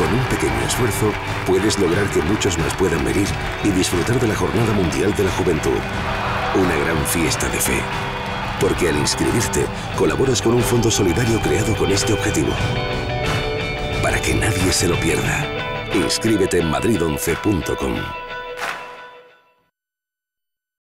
con un pequeño esfuerzo puedes lograr que muchos más puedan venir y disfrutar de la Jornada Mundial de la Juventud. Una gran fiesta de fe. Porque al inscribirte, colaboras con un fondo solidario creado con este objetivo. Para que nadie se lo pierda. Inscríbete en madrid11.com.